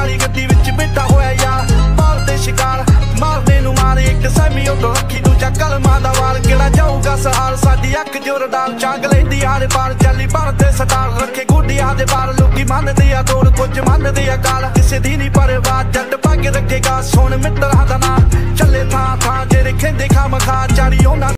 ਕਾਲੀ ਗੱਡੀ ਵਿੱਚ ਬੈਠਾ ਹੋਇਆ ਯਾਰ। ਮਾਰਦੇ ਸ਼ਿਕਾਰ, ਮਾਰਦੇ ਨੂੰ ਮਾਰੇ, ਇੱਕ ਸੈਮੀ ਉਹ ਰੱਖੀ, ਦੂਜਾ ਕਲਮਾਂ ਦਾ ਵਾਰ ਕਿਹੜਾ ਜਾਊਗਾ ਸਹਾਰ? ਸਾਡੀ ਅੱਖ ਜੋਰਦਾਰ ਚਾਂਗ ਲੈਂਦੀ ਆਲੇ ਪਾਰ। ਚੱਲੀ ਬਣਦੇ ਸਟਾਰ ਰੱਖੇ ਗੁੱਡੀਆਂ ਦੇ ਬਾਰ ਲੋਕੀ ਮੰਨਦੇ ਆ ਤੋੜ ਕੁਝ ਮੰਨਦੇ ਆ ਗਾਲ ਕਿਸੇ ਦੀ ਨਹੀਂ ਪਰਵਾਹ, ਜੱਟ ਪੱਗ ਰੱਖੇਗਾ। ਸੋਹਣ ਮਿੱਤਰਾਂ ਦਾ ਨਾਂ, ਚੱਲੇ ਥਾਂ ਥਾਂ ਜਿਹੜੇ ਖੇਂਦੇ ਖਾਮ ਖਾ ਚਾੜੀ ਉਹਨਾਂ